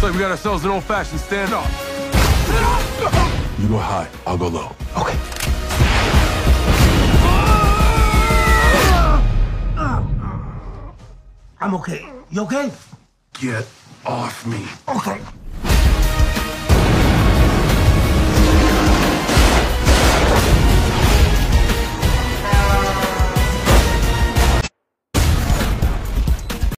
Looks like we got ourselves an old-fashioned standoff. You go high, I'll go low. Okay. I'm okay. You okay? Get off me. Okay.